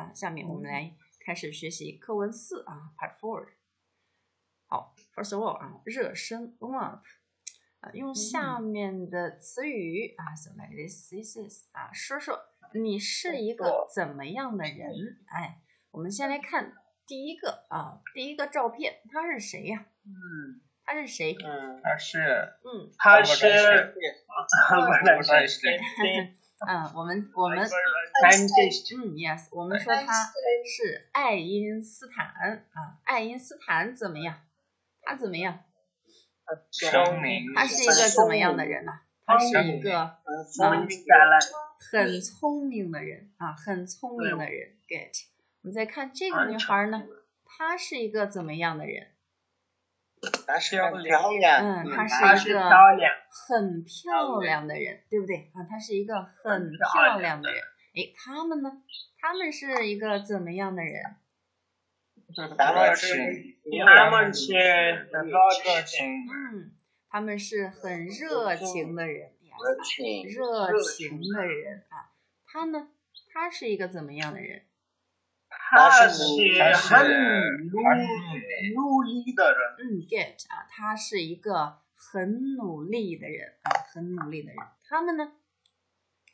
啊，下面我们来开始学习课文四啊，Part Four。好，First of all 啊，热身 warm up 啊，用下面的词语啊，so like this this is 啊，说说你是一个怎么样的人？哎，我们先来看第一个啊，第一个照片，他是谁呀？嗯他是谁？嗯，他是嗯他是我不认识 嗯，我们我们嗯，yes，我们说他是爱因斯坦啊，爱因斯坦怎么样？他怎么样？聪明，他是一个怎么样的人呢、他是一个很聪明的人啊，很聪明的人。Good。我们再看这个女孩呢，她是一个怎么样的人？她是很漂亮，嗯，她她是是一个漂亮，很漂亮的人，对不对啊？她是一个很漂亮的人。诶，他们呢？他们是一个怎么样的人？他们是他们是热情，嗯，他们是很热情的人，热情，热情的人啊。他呢？他是一个怎么样的人？他是很努努力的人，嗯，get 啊，他是一个很努力的人啊，很努力的人。他们呢？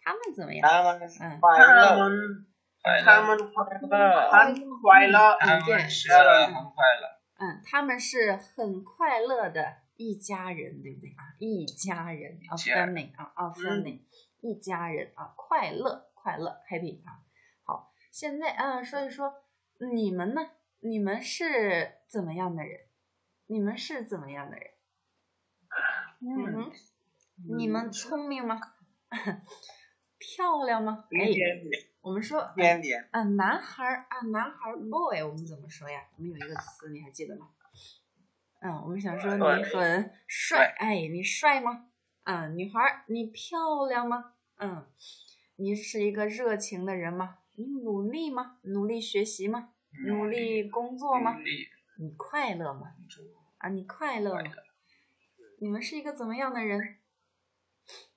他们怎么样？他们嗯快他，们快乐，他们很快乐，他们是很快乐，嗯，他们是很快乐的一家人，对不对啊？一家人啊一家，family 啊啊，family，一家人啊，快乐快乐，happy 啊。好，现在啊，所以说你们呢？你们是怎么样的人？你们是怎么样的人？嗯，你们聪明吗？漂亮吗？哎，我们说啊，男孩儿啊，男孩儿 boy，我们怎么说呀？我们有一个词，你还记得吗？嗯，我们想说你很帅，哎，你帅吗？啊，女孩儿，你漂亮吗？嗯，你是一个热情的人吗？你努力吗？努力学习吗？努力工作吗你快乐吗？啊，你快乐吗？你们是一个怎么样的人？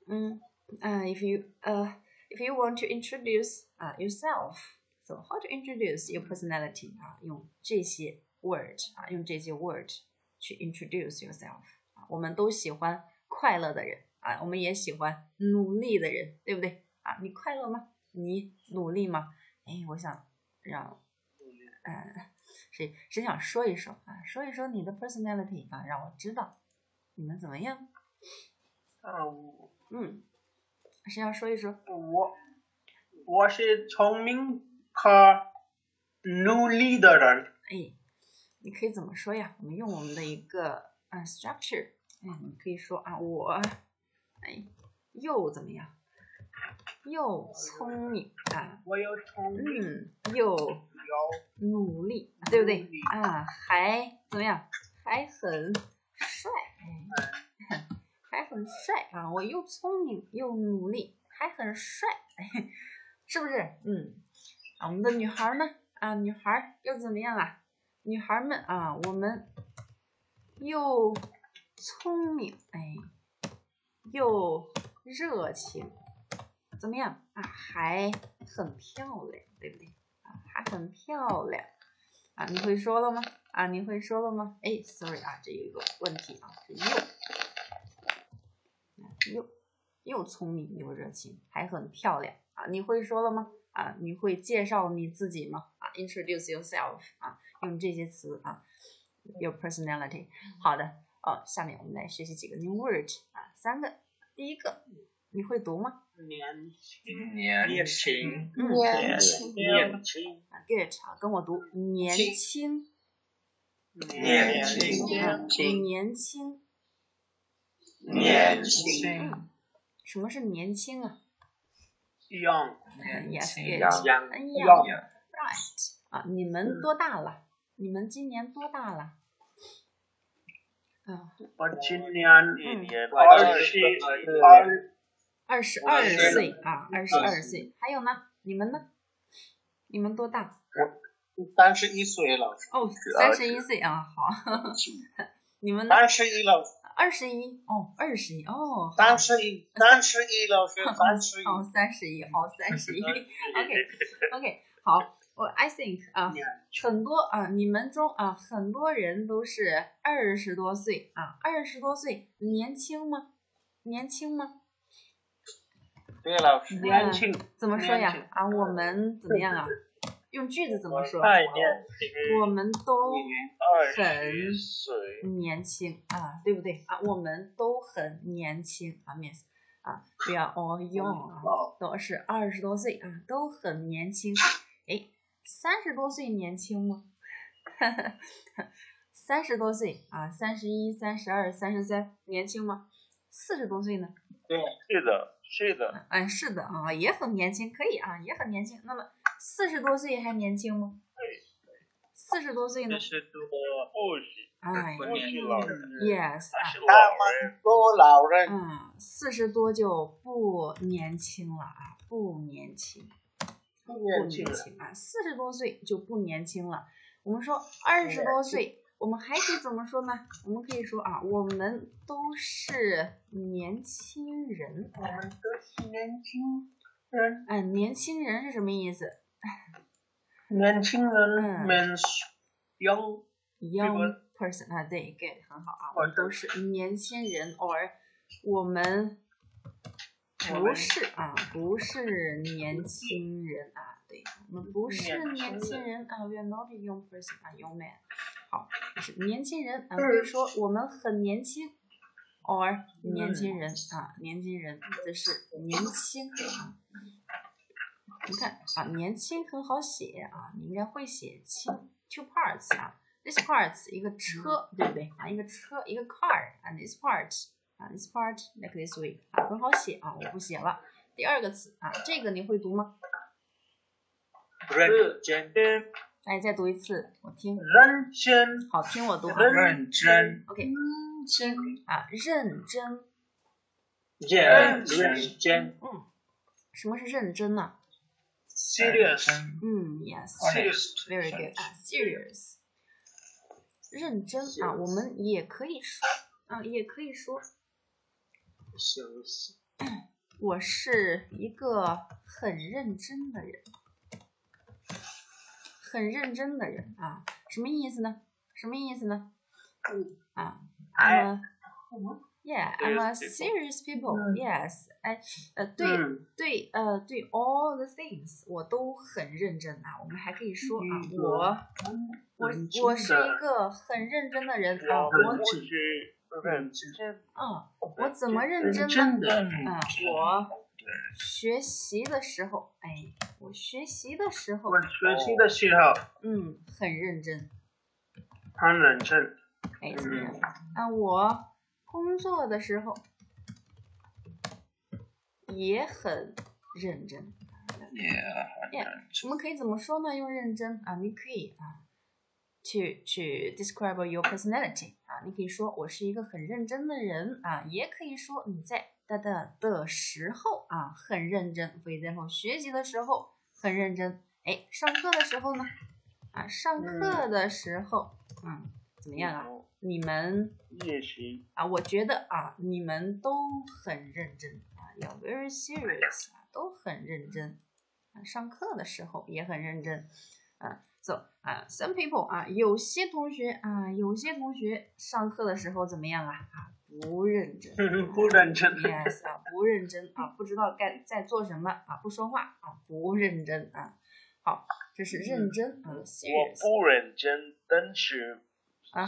嗯，呃、i f you 呃、if you want to introduce 啊、yourself, so how to introduce your personality 啊，用这些 word 啊，用这些 word 去 introduce yourself 啊，我们都喜欢快乐的人啊，我们也喜欢努力的人，对不对啊？你快乐吗？你努力吗？哎，我想让，呃，谁谁想说一说啊？说一说你的 personality 啊，让我知道你们怎么样。嗯，嗯，谁要说一说？我我是聪明和努力的人，哎，你可以怎么说呀？我们用我们的一个啊 structure，哎，你可以说啊，我哎又怎么样？又聪明啊，我又聪明，嗯，又努力，对不对啊？还怎么样？还很帅，哎，还很帅啊！我又聪明又努力，还很帅，哎，是不是？嗯，啊，我们的女孩儿呢？啊，女孩儿又怎么样啊？女孩儿们啊，我们又聪明，哎，又热情，怎么样啊？还很漂亮，对不对？啊，还很漂亮啊！你会说了吗？啊，你会说了吗？哎，sorry 啊，这有一个问题啊，是又，又又聪明又热情，还很漂亮啊！你会说了吗？啊，你会介绍你自己吗？啊，introduce yourself 啊，用这些词啊，your personality。好的，哦，下面我们来学习几个 new word 啊，三个。第一个，你会读吗？年轻，年轻，嗯年轻年轻，啊，good 啊，跟我读，年轻，年轻年，轻年轻，年轻，嗯，什么是年轻啊 young，年？Yes, 轻，good. 样哎样呀，right 啊，你们多大了？你们今年多大了？啊，我今年嗯二十二，二十二岁啊，二十二岁。还有呢？你们呢？你们多大？我三十一岁了，哦，三十一岁啊，好。你们呢？三十一了，二十一哦，二十一哦，好三十一，三十一老师，三十一。哦，三十一，好，三十一，OK，OK，好，我 I think 啊，很多啊，你们中啊，很多人都是二十多岁啊，二十多岁年轻吗？年轻吗？对，老师。年轻，怎么说呀？啊，我们怎么样啊？用句子怎么说？我们都二很，年轻啊，对不对啊？我们都很年轻啊，miss 啊不要 all young 啊，都是二十多岁啊，都很年轻。哎，三十多岁年轻吗？三十多岁啊，三十一、三十二、三十三，年轻吗？四十多岁呢？对，是的，是的，嗯，是的啊，也很年轻，可以啊，也很年轻。那么四十多岁还年轻吗？四十多岁呢四十多不不是老人，，yes 啊，他是他老人，们都老人，嗯，四十多就不年轻了啊，不年轻，不。年轻啊，四十多岁就不年轻了。我们说二十多岁，我们还可以怎么说呢？我们可以说啊，我们都是年轻人。我们都是年轻人，哎，年轻人是什么意思年轻人嗯 means young？Young person 啊，对，good，很好啊，我们都是年轻人，or 我们不是啊，不是年轻人啊，对，我们不是年轻人人啊，we are not a young person 啊，young man。好，就是年轻人啊，可以说我们很年轻，or 年轻人啊，年轻人这是年轻啊。你看啊，年轻很好写啊，你应该会写轻 two parts 啊，this part 一个车，对不对啊？一个车，一个 car 啊，this part 啊，this part like this way 啊，很好写啊，我不写了。第二个词啊，这个你会读吗？认真，哎，再读一次，我听。认真，好，听我读啊。认真，OK，认真。啊，认真。认认真，嗯，什么是认真呢、serious 嗯，yes。serious Very good 啊，serious，认真。啊，我们也可以说啊，也可以说。我是一个很认真的人，很认真的人啊，什么意思呢？什么意思呢？啊，I'm a yeah，I'm a serious people。Yes，哎，呃，对嗯对，呃，对，all the things 我都很认真啊。我们还可以说啊，嗯我我我是一个很认真的人啊，我我只是认真，啊，我怎么认真呢？真的啊，我学习的时候，哎，我学习的时候我，学习的时候嗯，很认真，很认真，哎，怎么样？啊，我工作的时候也很认真。也很 Yeah，我们可以怎么说呢？用认真啊，你可以啊，去去 describe your personality 啊，你可以说我是一个很认真的人啊，也可以说你在的的的时候啊很认真，for example 学习的时候很认真，哎，上课的时候呢啊，上课的时候，嗯，怎么样啊？你们也行啊，我觉得啊，你们都很认真啊，you're very serious 啊，都很认真啊，上课的时候也很认真啊。So 啊，some people 啊，有些同学啊，有些同学上课的时候怎么样啊？啊，不认真 不认真。，yes 啊，不认真啊，不知道该在做什么啊，不说话啊，不认真啊。好，这是认真啊我不认真，但是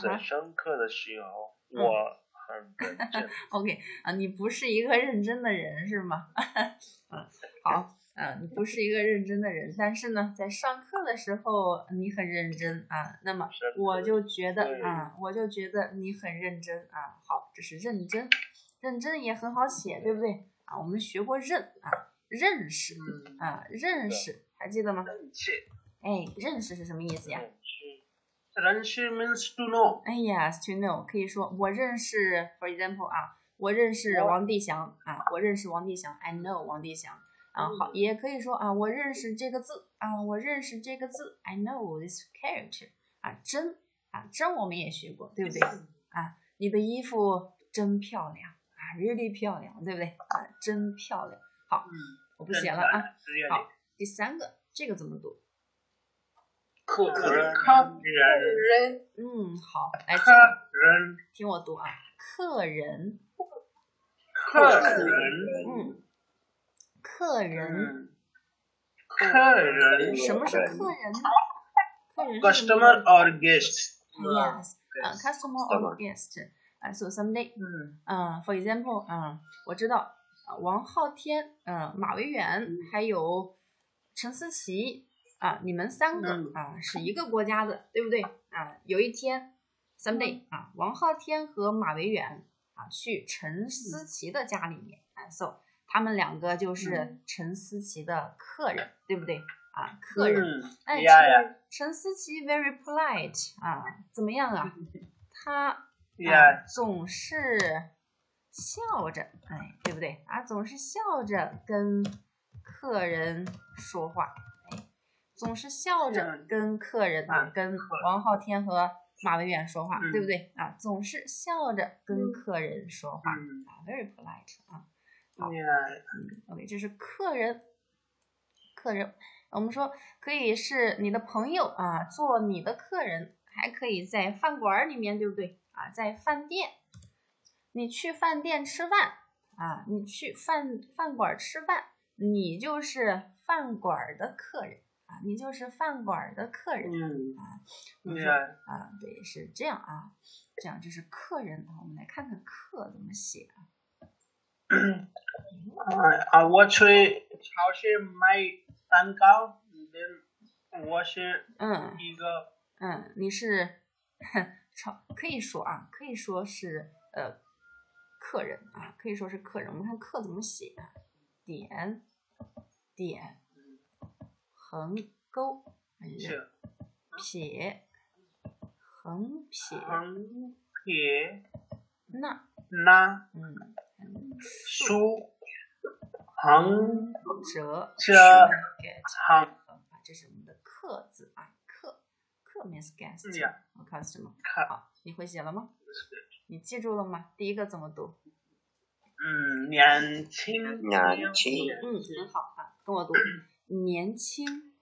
在上课的时候嗯我很认真。OK 啊，你不是一个认真的人是吗？嗯，好，啊，你不是一个认真的人，但是呢，在上课的时候你很认真啊，那么我就觉得啊，我就觉得你很认真啊。好，这是认真，认真也很好写，对不对？啊，我们学过认啊，认识嗯，啊，认识，还记得吗？是哎，认识是什么意思呀？认识认识 means to know。哎呀，to know 可以说我认识，for example 啊，我认识王帝祥啊，我认识王帝祥，I know 王帝祥啊，好，也可以说啊，我认识这个字啊，我认识这个字，I know this character 啊，真啊，真我们也学过，对不对啊？你的衣服真漂亮啊，really 漂亮，对不对啊？真漂亮。好，我不写了啊。好，第三个，这个怎么读？客人客人嗯，好，来客人听我读啊，客人，客人嗯，客人，客人。什么是客人呢？客人是 customer or guest Yes, uh, customer or guest. Uh, so someday, 嗯。嗯、f o r example, 嗯、我知道，啊、王浩天，嗯、马维远，还有陈思琪，啊、你们三个嗯。啊、是一个国家的，对不对？啊、有一天，someday 啊，王浩天和马维远啊去陈思琪的家里面，啊，so 他们两个就是陈思琪的客人，对不对？啊，客人。嗯哎.陈陈思琪 very polite 啊，怎么样啊？他啊总是笑着，哎，对不对啊？总是笑着跟客人说话，哎，总是笑着嗯跟客人啊，嗯跟王浩天和马文远说话，嗯对不对啊？总是笑着跟客人说话、嗯啊，very polite 啊。好 Yeah. OK，这是客人，客人，我们说可以是你的朋友啊，做你的客人，还可以在饭馆儿里面，对不对啊？在饭店，你去饭店吃饭啊，你去饭饭馆儿吃饭，你就是饭馆儿的客人啊，你就是饭馆儿的客人。嗯我们说啊，对，是这样啊，这样这是客人啊，我们来看看客怎么写啊。啊，我去超市买蛋糕我是嗯。一个嗯，你是 超可以说啊，可以说是呃客人啊，可以说是客人。我们看客怎么写啊？点点横勾人是撇横撇横撇捺捺嗯竖横折折 get 横啊，这是我们的客字啊，客客 means guest Yeah. or customer。看，好，你会写了吗？你记住了吗？第一个怎么读？嗯，年轻年轻嗯，很好啊，跟我读，年轻。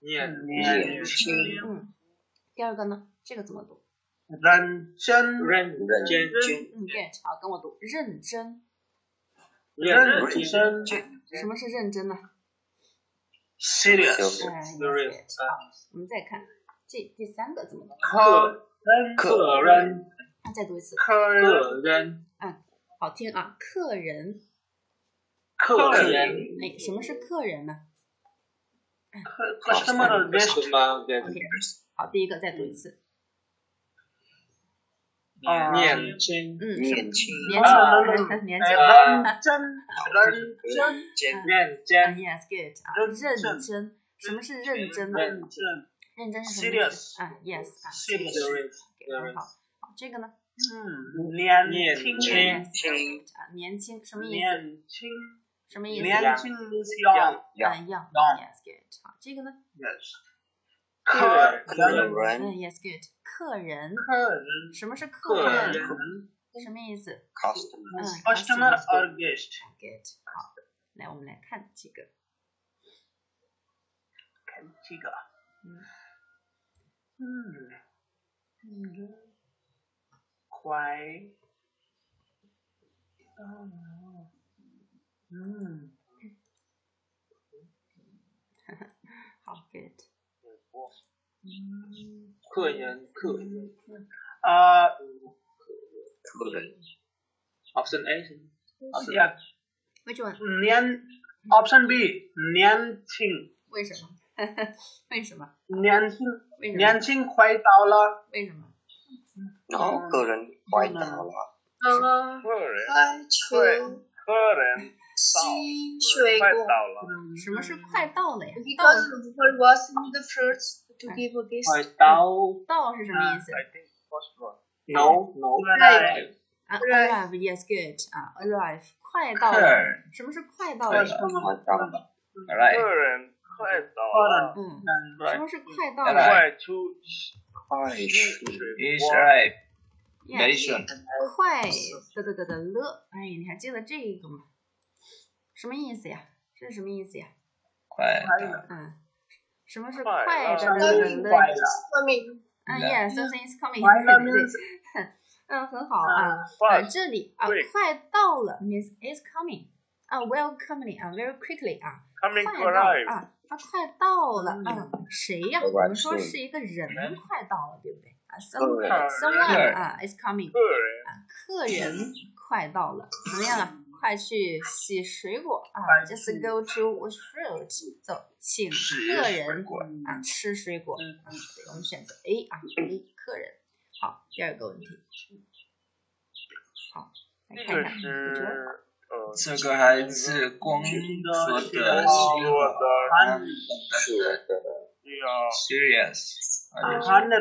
年年轻嗯，第二个呢，这个怎么读？认真。认真。嗯，get，好，跟我读，认真。认真。什么是认真呢？serious。哎，yes, get，好，我们再看。这第三个怎么读？客人。客人。啊，再读一次，客人。嗯好听啊，客人。客人。哎，什么是客人呢？customer or guest？OK，好，第一个再读一次。啊年轻嗯，年轻年啊轻，年轻。认真认真真认啊真，yes, 认认真真。什么是认真呢？认真认真是什么意思？Serious 啊，yes 啊 serious 很好。好，这个呢？嗯年年轻轻 Yes，轻啊，年轻什么意思？年轻什么意思？年轻 is young 啊样，young。young Yes, good。好，这个呢？yes 客客人。嗯人，yes, good。客人，客人。什么是客客人？人什么意思？customer 嗯 customer or guest good。好，来，我们来看几个。看这个。嗯嗯。嗯。快。嗯。好，good。客人客人。啊客人。Option A 是吗？option yeah Which one？年 option B 年轻为什么？为什么？年 轻为什么？年轻快到了。为什么？然后客人快到了，客人。客人。吸水果。快到了，什么是快到了呀？Because Muhammad was in the fruits to give a gift. 快到到是什么意思？I think possible no no 来啊 Arrive，arrive，yes good 啊，arrive，快到了。什么是快到了？快到了客人快到了，嗯，什么是快到了？快出快出水 is 果 right Yes，快得得得得乐，哎，你还记得这个吗？什么意思呀？这是什么意思呀？快快乐嗯，什么是快快的乐的的的乐？快乐 Coming. 嗯，yes, something is coming，对对 means 嗯，很好啊。快呃，这里啊，快到了 means is coming 啊，welcoming 啊，very quickly 啊，快到啊，他快到了啊，谁呀？我们说是一个人快到了，对不对啊，someone，someone 啊 is coming 客人啊，客人快到了，怎么样啊？快去洗水果啊！Just go to wash fruit，走，请客人啊吃水果。我们选择 A 啊，A 客人。好，第二个问题。好，来这个看看，你觉得？是呃这个还是光说的时工作候的的需要 serious 而且很认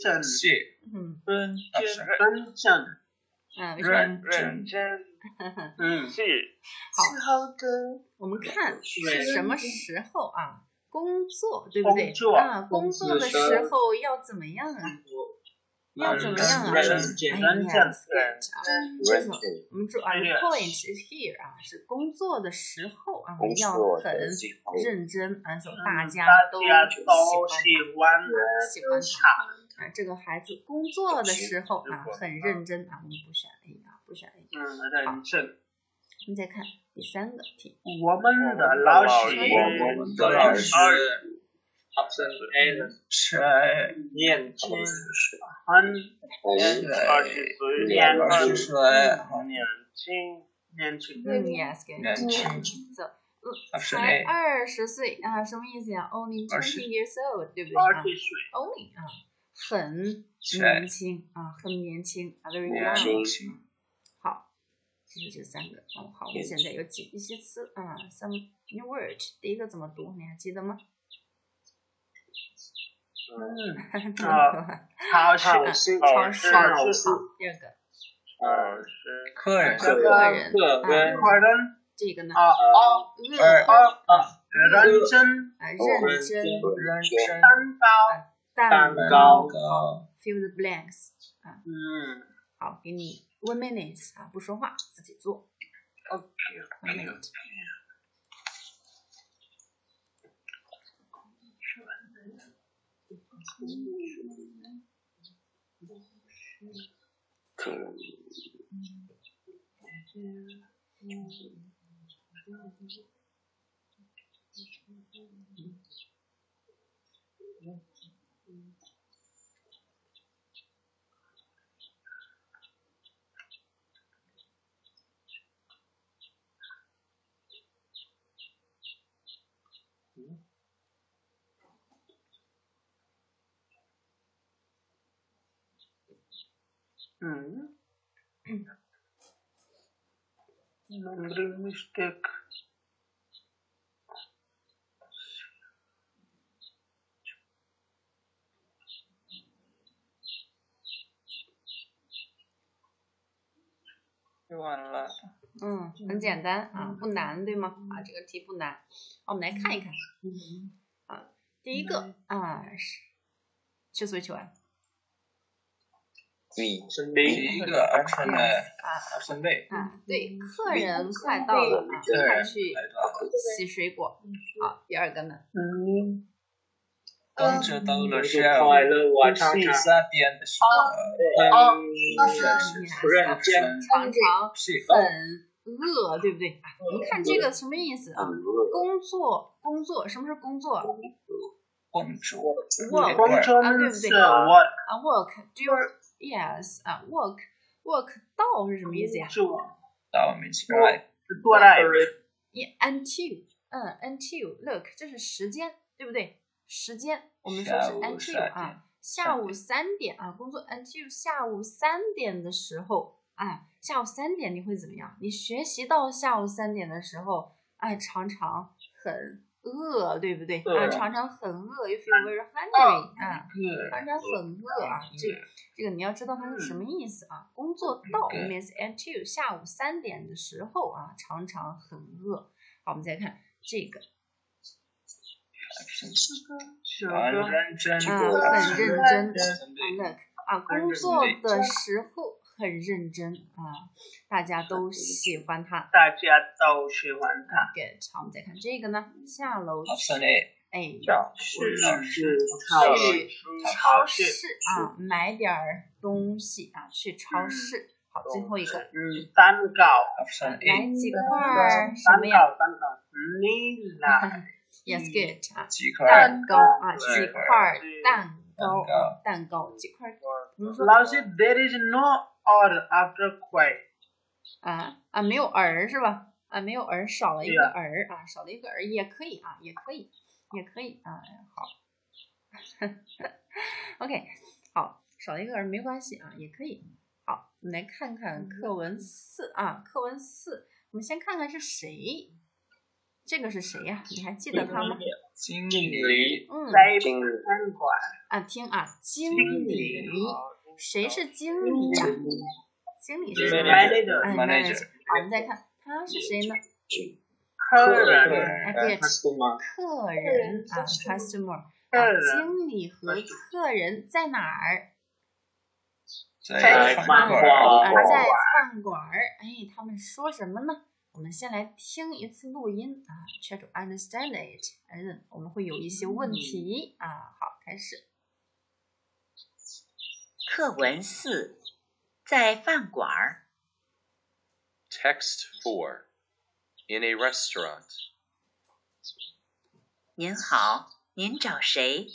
真，是嗯认是认真，嗯？认认真真 嗯，细是好的。我们看是什么时候啊？工作对不对工？作啊，工作的时候要怎么样啊？要怎么样啊？哎认真 yes, 认真 good 啊，这我们注啊，point is here 啊，是工作的时候啊，工要很认真啊，所以大家都喜喜欢喜欢他啊。这个孩子工作的时候啊，很认真啊，我们不选 A 啊，不选 A。嗯，认真。我们再看第三个题，我们的老师我们的老师 option A 是年轻。很二十岁。年二十岁，年轻年轻，嗯，yes，good 年轻走，才二十岁。啊，什么意思呀？Only twenty years old，对不对啊二十岁，？Only 啊，很是年轻啊，很年轻啊，very 年 young。轻好，这是三个。哦，好，我们现在有几一些词啊，some new word。第一个怎么读？你还记得吗？嗯，好是啊是超市。好好是，第二个二十客人客客人客人啊，客人这个呢？啊啊啊，认真啊，认真认真蛋糕，蛋糕 fill the blanks 啊。嗯好，给你 one minute 啊，不说话，自己做。，OK One minute。客人嗯，memory mistake，就完了。嗯，很简单啊，不难，对吗？啊，这个题不难。好，我们来看一看。啊，第一个啊是去所以求啊是第一个 option A 啊 option B 啊，对，客人快到了啊，去洗水果。好，第二个呢？嗯，等着到了下午三点的时候，哦是认真常常很饿，对不对？啊，我们看这个什么意思啊？工作，工作，什么是工作工作？work 啊，对不是对？work，啊，work，do your yes 啊，work，work 到是什么意思呀做到 means right 做来，？Yeah, until，嗯，until，look，这是时间，对不对？时间，我们说是 until 啊，下午三点啊，工作 until 下午三点的时候，啊，下午三点你会怎么样？你学习到下午三点的时候，哎，常常很饿，对不对？啊，常常很饿，you feel very hungry 啊。常常很饿啊，这这个你要知道它是什么意思啊？工作到 means until 下午三点的时候啊，常常很饿。好，我们再看这个这很个认真啊，过很认真。啊 look 啊，工作的时候很认真啊，大家都喜欢他。大家都喜欢他。Good，好，我们再看这个呢，下楼去哎，找是是超去市超市啊，买点儿东西啊，去超市。好，最后一个，嗯，蛋糕 A，几块儿什蛋么呀糕，蛋糕，你来，？Yes, good 啊，几块蛋糕啊，几块蛋糕蛋糕，几块？老师，there is no or after quite。啊啊，没有儿是吧？啊，没有儿，少了一个儿啊，少了一个儿也可以啊，也可以，也可以啊，好，OK，好，少了一个儿没关系啊，也可以。好，我们来看看课文四啊，课文四，我们先看看是谁，这个是谁呀、你还记得他吗？经经理。理，嗯，在经理。餐馆，啊，听啊，经理，谁是经理呀、经理是谁？manager，哎 Manager 好，我们再看他是谁呢？客人，哎，对，customer，客人啊，customer 啊，经理和客人在哪儿？在在饭饭馆啊，在饭馆儿。哎，他们说什么呢？我们先来听一次录音啊，try to understand it。嗯，我们会有一些问题啊。好，开始。课文四，在饭馆儿。Text four, In a restaurant. 您好，您找谁？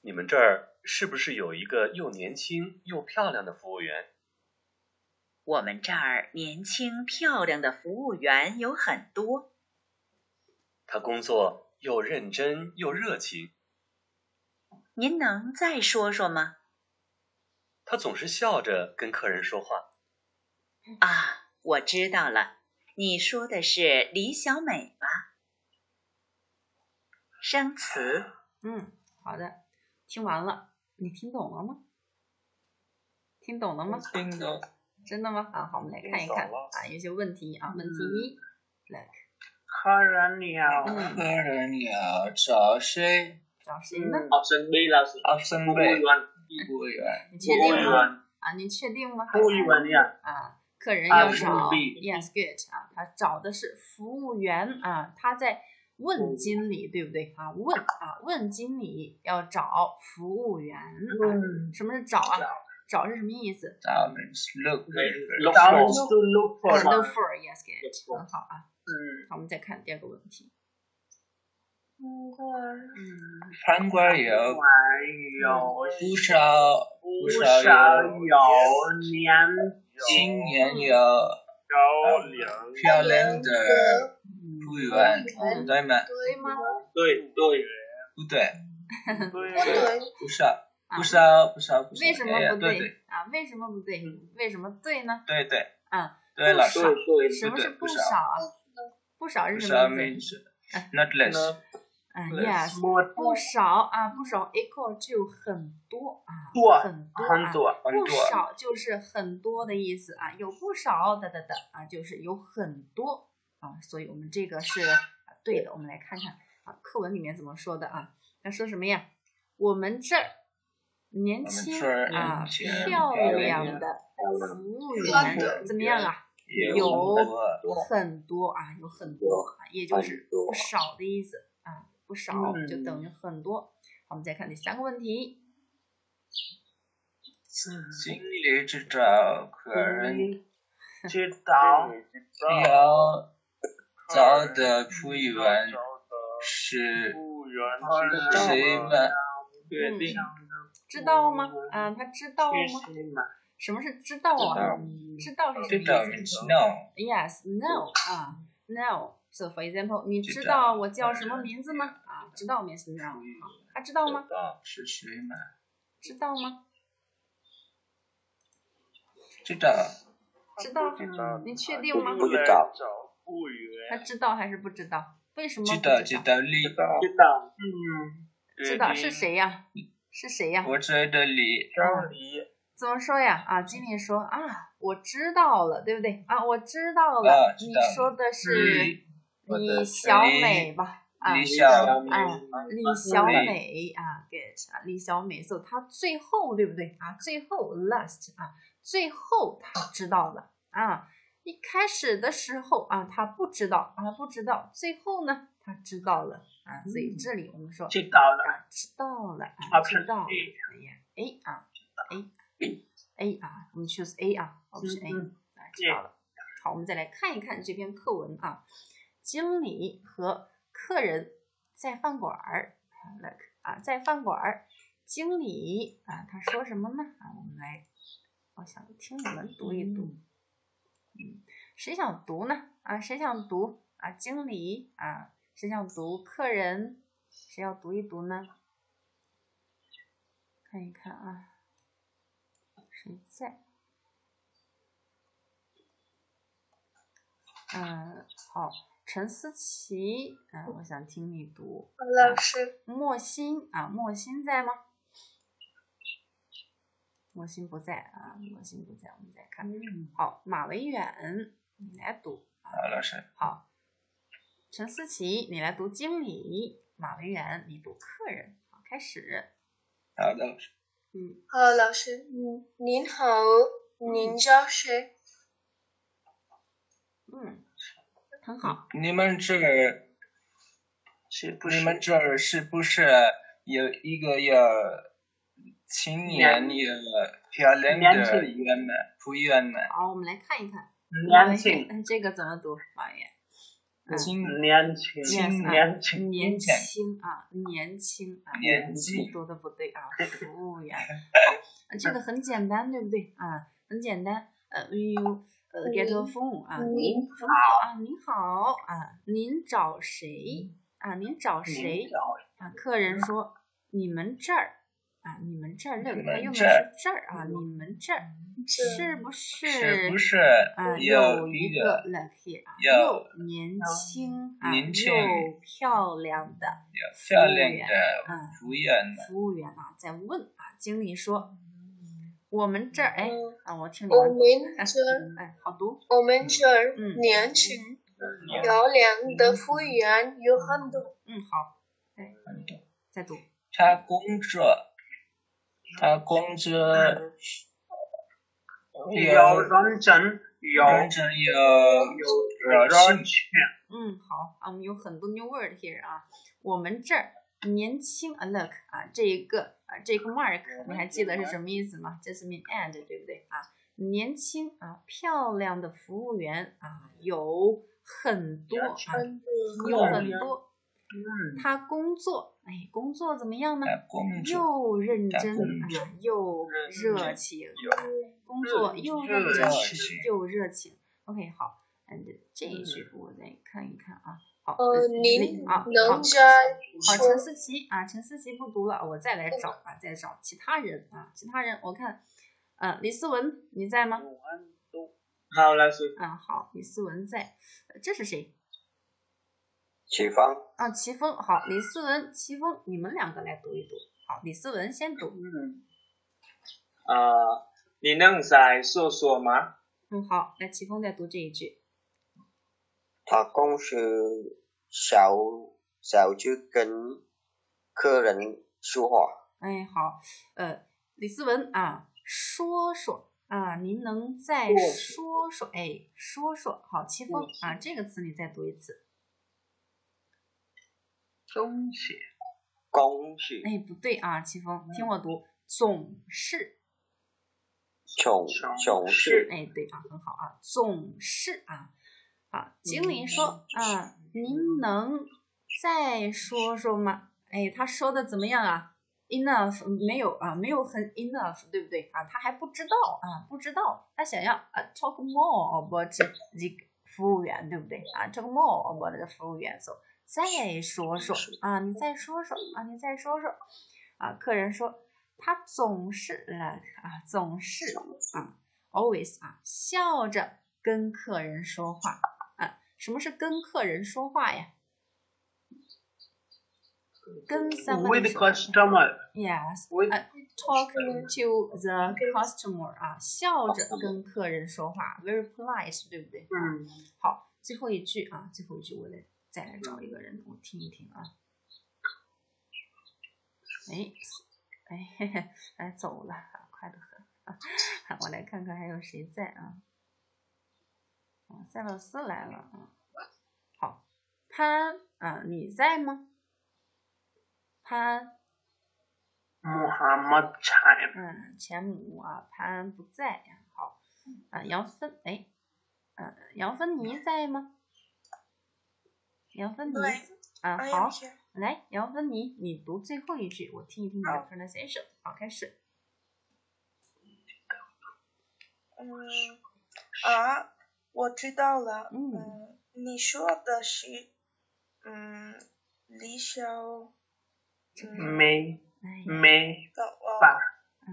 你们这儿是不是有一个又年轻又漂亮的服务员？我们这儿年轻漂亮的服务员有很多。他工作又认真又热情，您能再说说吗？他总是笑着跟客人说话。啊，我知道了，你说的是李小美吧？生词，嗯，好的，听完了，你听懂了吗？听懂了吗？听懂真的吗？啊，好，我们来看一看啊，有些问题啊，问题一，like，客人你好，嗯，客人要找谁找谁呢？option B 老师，？Option 服务 B，员，服务员。你确定吗？啊，你确定吗？服务员呀，啊，客人啊要找服务员，yes good 啊，他找的是服务员啊，他在问经理，对不对啊？问啊，问经理要找服务员啊，嗯，什么是找啊？找是什么意思？找 means look for，look for yes good，很好啊。嗯，好，我们再看第二个问题。嗯，餐馆有还有不少不不少少有有年青年有高粱，漂亮的服务员，对吗？对吗？对对不对，对，不少啊不少不少不少。为什么不对对啊？为什么不对？为什么对呢？对对啊，对了，不少对对什么是不不少啊？不少是什么意思？not less。嗯，yes，不少啊，不少 equal 就很多啊，多很多啊，很多，不少就是很多的意思啊，有不少的的的啊，就是有很多啊，所以我们这个是啊对的。我们来看看啊，课文里面怎么说的啊？他说什么呀？我们这儿年轻啊漂漂亮亮的服务员怎么样啊？有很多啊，有很多啊，也就是不少的意思啊，不少嗯就等于很多。好我们再看第三个问题，经理知道 客人知道要找的服务员是谁吗？决定知道吗？啊，他知道吗？什么是知道啊？知道是什么意思 means no。？Yes, no 啊，no。So for example，你知知道道我叫什么名字吗？啊，知道 means 啊，他知道吗？是谁吗？知道吗？知道，知道，你确定吗？不知道他，知道还是不知道？为什么知不知道？道知道李，知道，嗯，知道是谁呀？是谁呀？我知道李找你，怎么说呀？啊，经理说啊，我知道了，对不对？啊，我知道了。你说的是李小美吧？啊，李小哎，李小美啊，good 啊，李小美，so 她最后对不对啊？最后 last 啊，最后她知道了啊。一开始的时候啊，她不知道啊，不知道，最后呢，她知道了啊。所以这里我们说知道了。啊，知道了啊，知道了。A 哎呀，A 啊，A A 啊，我们 choose A 啊，option A 嗯啊，知道了。好，我们再来看一看这篇课文啊。经理和客人在饭馆儿，look 啊，在饭馆儿，经理啊，他说什么呢？啊，我们来，我想听你们读一读。嗯，谁想读呢？啊，谁想读啊？经理啊，谁想读？客人，谁要读一读呢？看一看啊，谁在？嗯，好，陈思琪，啊，我想听你读。老师，莫欣啊，莫欣在吗？莫欣不在啊，莫欣不在，我们再看。好，马维远，你来读。好，老师。好，陈思琪，你来读经理；马维远，你读客人。好，开始。好的，老师。嗯，好，老师，嗯，您好，您叫谁？嗯，很好。你们这儿是不是？你们这儿是不是有一个要青年有漂亮年轻的员们服务员们？好，我们来看一看。年轻，嗯，这个怎么读？马维远。嗯青年轻，Yes，啊年轻，年轻啊，年轻啊，年轻纪读的不对啊，服务员。好，这个很简单，对不对啊？很简单。呃，you 呃 get a phone 啊，您很好啊，您好啊，您找谁啊？您找谁啊？客人说你们这儿啊，你们这儿，他用的是这儿啊，你们这儿是不是？是不是啊，有一一个 here 啊，又年轻啊，又漂亮的有漂亮嗯的服务员们？服务员啊，在问啊，经理说，我们这儿哎嗯。啊，我听你我们们这儿，哎，好读，我们这儿嗯。年轻漂亮的服务员有很多。嗯，好，哎，再读，他工作，他工作要认真，要认真有有热热情情，嗯，好啊，我们有很多 new word here 啊，我们这儿年轻啊，look 啊，这一个啊，这个 mark 你还记得是什么意思吗？？just mean and 对不对啊？年轻啊，漂亮的服务员啊，有很多啊，有很多。嗯，他工作，哎，工作怎么样呢？又认真啊，又热情啊，工作又认真又热情。OK，好，and 这一句我再看一看啊。好，呃，李您啊，好，能摘好，陈思琪啊，陈思琪不读了，我再来找啊，再找其他人啊，其他人我看，呃，李思文你在吗？好，老师，啊，好，李思文在，呃这是谁？齐峰，啊，齐峰，好，李思文、齐峰，你们两个来读一读。好，李思文先读。嗯，啊，你能再说说吗？嗯，好，来，齐峰再读这一句。他公司小小就跟客人说话，哎，好，呃，李思文啊，说说啊，您能再说说？哎，说说，好，齐峰啊，这个词你再读一次。恭喜，恭喜哎，不对啊，齐峰，听我读，总是。总总是哎，对啊，很好啊，总是啊。啊，经理说啊，您能再说说吗？哎，他说的怎么样啊？Enough 没有啊，没有很 enough，对不对啊？他还不知道啊，不知道，他想要啊 talk more about 这个 服务员，对不对啊？talk more about 这个服务员，so 再说说啊，你再说说啊，你再说说啊。客人说他总是 like 啊，总是啊，always 啊，笑着跟客人说话。什么是跟客人说话呀？跟 somebody with 说话 customer, Yes, with uh, talking to the customer 啊，笑着跟客人说话，very polite，对不对？嗯，好，最后一句啊，最后一句我来再来找一个人，我听一听啊。哎，哎，嘿嘿，哎，走了，快得很啊！我来看看还有谁在啊？啊，塞勒斯来了啊。好，潘啊，你在吗？潘。穆罕默德。嗯，钱母啊，潘不在。好，啊，杨芬，哎，嗯，杨芬妮在吗？杨芬妮。啊，好。来，杨芬妮，你读最后一句，我听一听你的 pronunciation。好，开始。嗯，啊，我知道了。嗯，你说的是，嗯，李小梅梅吧？嗯，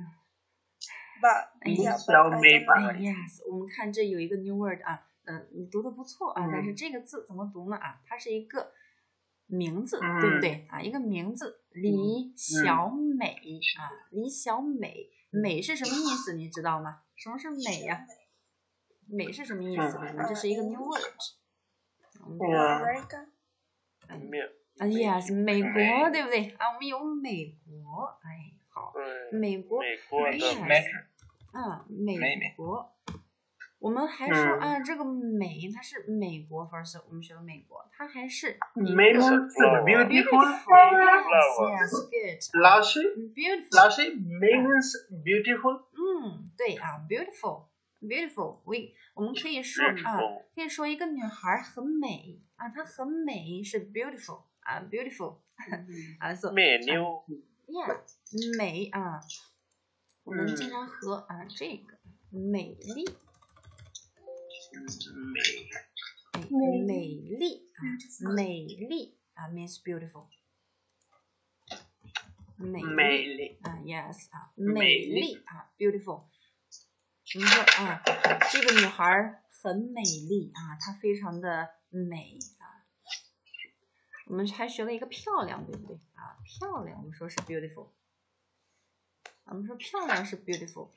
吧，李小梅吧？Yes，我们看这有一个 new word 啊，嗯，你读的不错啊，但是这个字怎么读呢？啊，它是一个。名字对不对啊？一个名字李小美啊，李小美，美是什么意思？你知道吗？什么是美呀？美是什么意思？这是一个 new word。啊，yes，美国对不对？啊？我们有美国，哎，好，美国，美国的美，啊，美国。我们还说啊，这个美它是美国，first 我们学的美国，它还是 beautiful，yes good，老师，beautiful，老师 means beautiful，嗯，对啊，beautiful，beautiful，we 我们可以说啊，可以说一个女孩很美啊，她很美是 beautiful 啊，beautiful 啊，说美妞，yeah，美啊，我们经常和啊这个美丽。美美丽啊，美丽啊，means beautiful。美丽啊，yes 啊，美丽啊，beautiful。我们说啊，这个女孩很美丽啊，她非常的美啊。我们还学了一个漂亮，对不对啊？漂亮，我们说是 beautiful。我们说漂亮是 beautiful。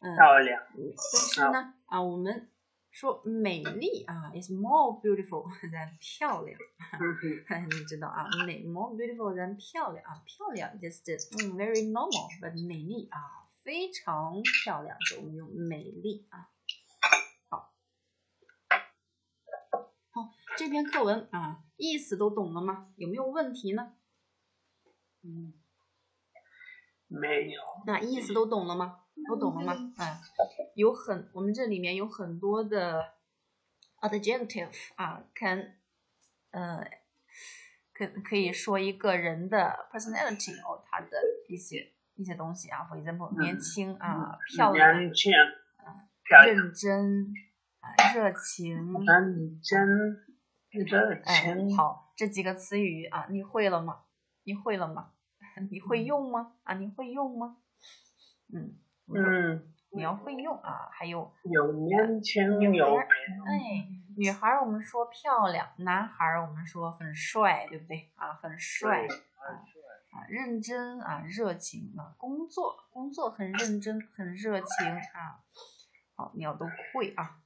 嗯，漂亮。但是呢啊，我们。说美丽啊，is more beautiful than 漂亮，你知道啊，美 more beautiful than 漂亮啊，漂亮 just 嗯 very normal，but 美丽啊，非常漂亮，所以我们用美丽啊。好，好，这篇课文啊，意思都懂了吗？有没有问题呢？嗯，没有。那意思都懂了吗？都懂了吗？啊，有很，我们这里面有很多的 adjective 啊，can，呃，可可以说一个人的 personality 哦，他的一些一些东西啊，for example，年轻啊，漂亮，年轻，啊，认真，啊，热情，认真，热情，好，这几个词语啊，你会了吗？你会了吗？你会用吗？啊，你会用吗？嗯。嗯，你要会用啊，还有有年轻有哎，女孩我们说漂亮，男孩我们说很帅，对不对啊？很帅啊啊，认真啊，热情啊，工作工作很认真，很热情啊。好，你要都会啊。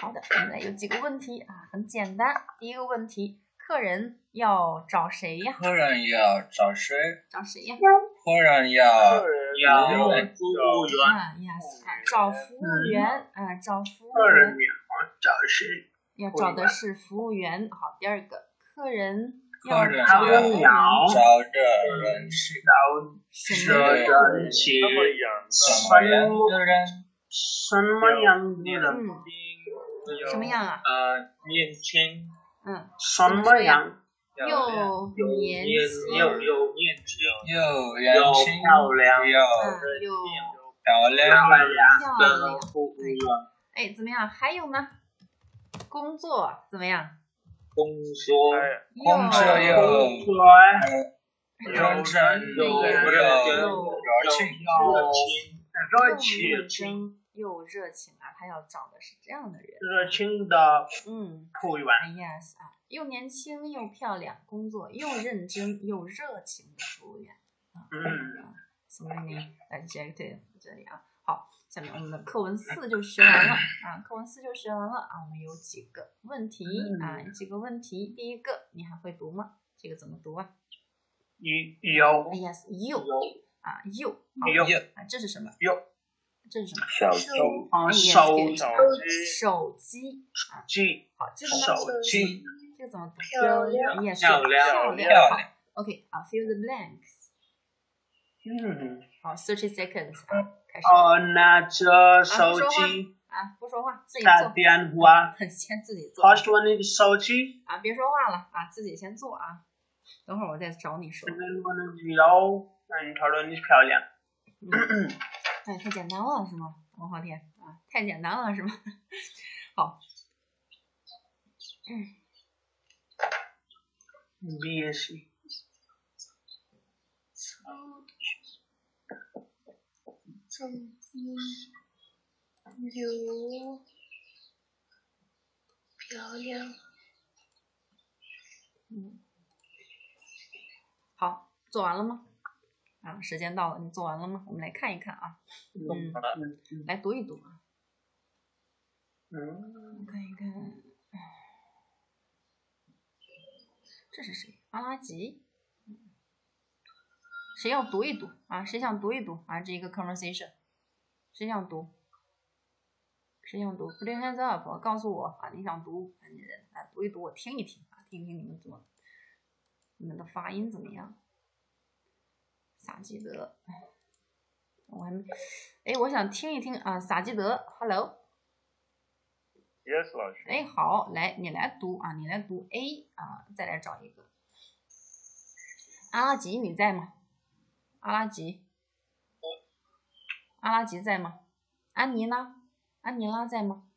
好的，现在有几个问题啊，很简单。第一个问题，客人要找谁呀？客人要找谁？找谁呀？客人要。要服务员啊，yes，找服务员啊，找服务员。找谁？要找的是服务员。好，第二个，客人要找找的人是什么样的？什么样的人？什么样的人？嗯，什么样啊？呃，年轻。嗯。什么样？又年轻，又又年轻，又又漂亮，又漂亮，漂亮服务员。哎，怎么样？还有呢？工作怎么样？工作，工作又认真又热情，热情，热情又热情啊！他要找的是这样的人，热情的嗯服务员。Yes 啊。又年轻又漂亮，工作又认真又热情的服务员啊，什么呢？adjective 这里啊。好。好，下面我们的课文四就学完了 啊，课文四就学完了啊。我们有几个问题啊，几个问题。第一个，你还会读吗？这个怎么读啊？有。Yes, you 啊，you 有啊，这是什么？有。这是什么？手机。啊，手机。手机。手机。好，这个手机。这个怎么读？漂亮。Yes, 漂亮。漂亮。OK 啊，fill the blanks。嗯。好，thirty seconds 啊，开始。哦，拿着手机。啊，不说话，自己打电话。先自己做。他说你的手机。啊，别说话了啊，自己先做啊。等会儿我再找你说。有，嗯，他说你漂亮。嗯，哎，太简单了是吗？王浩天啊，太简单了是吗？好。嗯。C。手机有漂亮。嗯。好，做完了吗？啊，时间到了，你做完了吗？我们来看一看啊。嗯。来读一读啊。嗯。看一看。这是谁？阿拉吉。谁要读一读啊？谁想读一读啊？这一个 conversation，谁想读？谁想读？Put your hands up，告诉我啊！你想读？你来读一读，我听一听啊，听听你们怎么，你们的发音怎么样？撒基德，我还没，哎，我想听一听啊，撒基德，Hello。Yes，老师。哎，好，来，你来读啊，你来读 A 啊，再来找一个。阿拉吉，你在吗？阿拉吉，阿拉吉在吗？安妮拉？安妮拉在吗？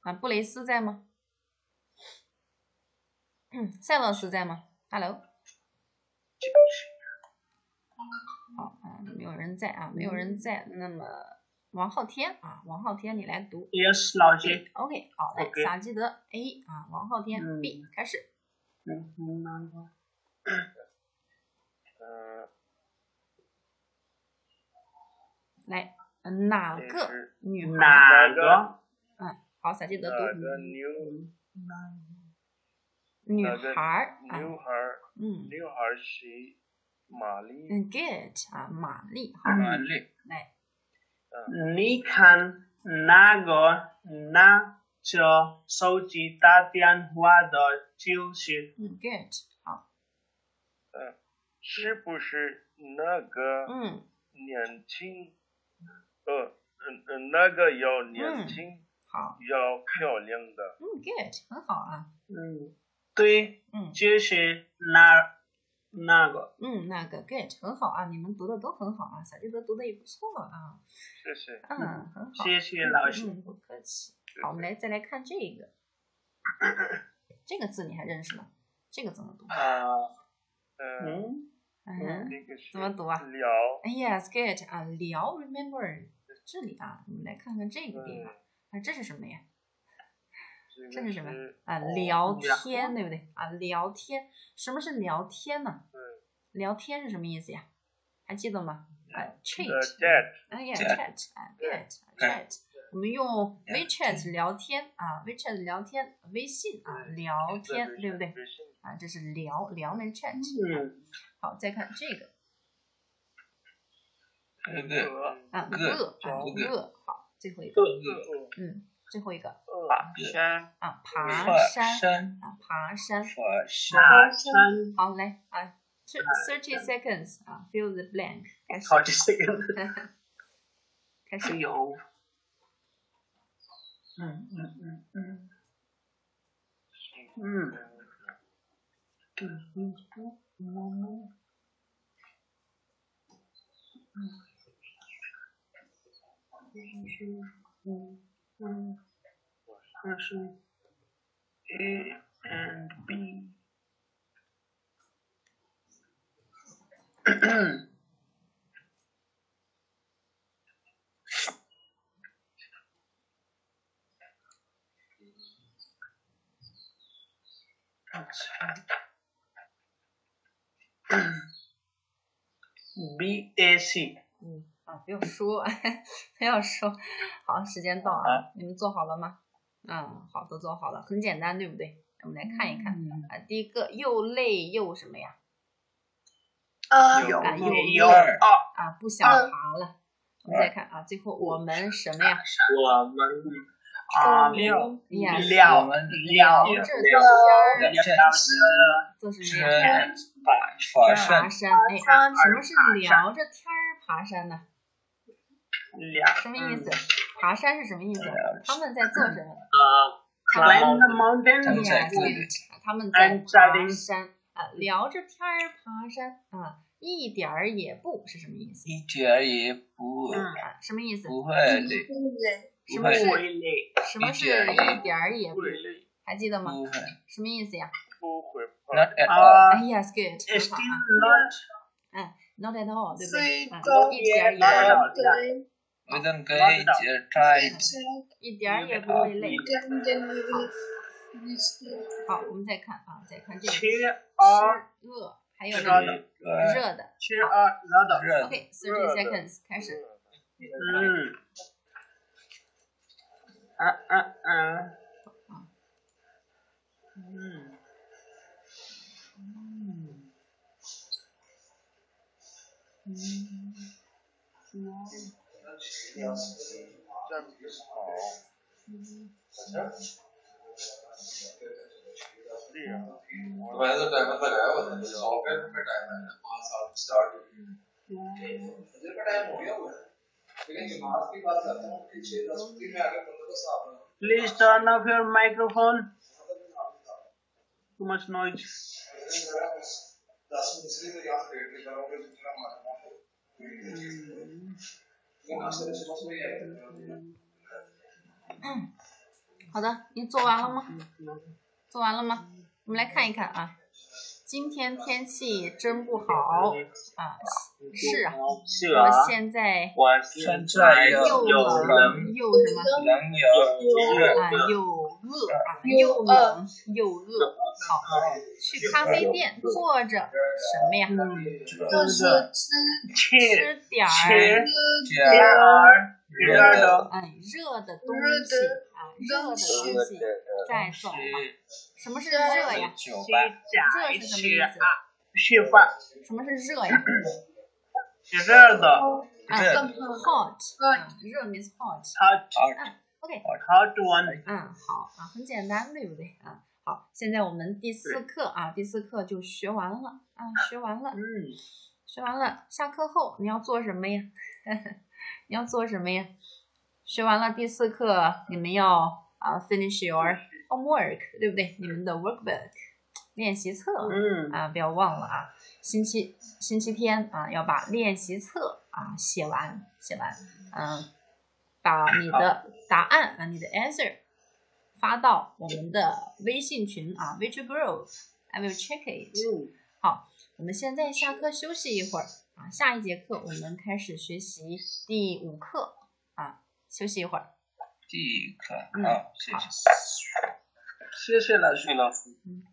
啊，布雷斯在吗？塞勒斯在吗？Hello。好啊，没有人在啊，没有人在。那么王昊天啊，王昊天，你来读。Yes，老师。OK，好，来，撒基德 A 啊，王昊天 B，开始。嗯嗯。来，哪个女孩？哪个？嗯，好，撒基德读。女孩女孩嗯，女孩是玛丽。嗯，get 啊，玛丽，好，玛丽。来，你看那个拿着手机打电话的就是。嗯，get 是不是那个？嗯。年轻。呃嗯嗯，那个要年轻，好，要漂亮的。嗯，good，很好啊。嗯，对，嗯，就是那那个。嗯，那个 good，很好啊，你们读的都很好啊，小弟德读的也不错啊。谢谢。嗯，很好。谢谢老师。嗯，不客气。好，我们来再来看这个，这个字你还认识吗？这个怎么读？啊，嗯。嗯，怎么读啊？聊。哎呀，good 啊，聊，remember。这里啊，我们来看看这个地方啊，这是什么呀？这是什么啊？聊天，对不对啊？聊天，什么是聊天呢？聊天是什么意思呀？还记得吗？啊，chat，哎呀，chat，啊，get，chat，我们用 WeChat 聊天啊，WeChat 聊天，微信啊，聊天，对不对？啊，这是聊聊能 chat。好，再看这个。个啊个啊个好，最后一个嗯，最后一个。爬山啊爬山啊爬山爬山好来啊，thirty seconds 啊，fill the blank 开始，thirty seconds 开始有，嗯嗯嗯嗯。嗯 registro, nombre. Person A and B. 嗯。啊，不要说，不要说。好，时间到啊，你们做好了吗？嗯，好，都做好了，很简单，对不对？我们来看一看啊，第一个又累又什么呀？啊，又有饿啊，啊，不想爬了。我们再看啊，最后我们什么呀？我们聊聊这着天儿这是么呀？法山爬山。哎，什么是聊着天儿爬山呢？聊什么意思？爬山是什么意思？他们在做什么？呃，climb the mountain，他们他们在爬山啊，聊着天儿爬山啊，一点儿也不是什么意思？一点儿也不啊，什么意思？不会累，什么是什么是一点儿也不？还记得吗？什么意思呀？不会怕。，not at 啊 Ah, yes, still 好啊。not 嗯，not at all，对不对？啊一点儿也不知道不，对，within gauge tight 一点儿也不会累。好，我们再看啊，再看这个吃饿，还有吃呢呃热的。吃啊热的，热的 OK，thirty seconds 开始。嗯，Uh, uh, uh. Mm. Mm. Mm. Yeah. तो मैंने तो टाइमर लगाया हुआ था सॉफ्टवेयर में टाइमर है पाँच साल स्टार्ट मुझे का टाइम हो गया हुआ है Please turn off your microphone. Too much noise. Mm. 好的，你做完了吗？做完了吗？我们来看一看啊。今天天气真不好啊，是啊，是我啊，现在又冷又什么能有热啊，又饿啊，又冷又饿。好，去咖啡店坐着什么呀？就是吃吃吃点儿吃点点儿儿热热的的哎热的东西啊，热的东西再走吧。什么是热呀？吃酒吧加热是什么吃意思啊吃饭什么是热呀？是热的啊热的，hot，啊热 means hot。，hot 嗯，OK，hot one，嗯，好啊，很简单，对不对啊？好，现在我们第四课啊，第四课就学完了啊，学完了，嗯，学完了。下课后你要做什么呀？你要做什么呀？学完了第四课，你们要啊 finish your homework，对不对？你们的 workbook 练习册，嗯啊，不要忘了啊，星期星期天啊要把练习册啊写完，写完，嗯，把你的答案啊，你的 answer 发到我们的微信群啊，Virtual Grove，I will check it。嗯，好，我们现在下课休息一会儿啊，下一节课我们开始学习第五课啊，休息一会儿。第一课，嗯好，谢谢。谢谢老师。老师。嗯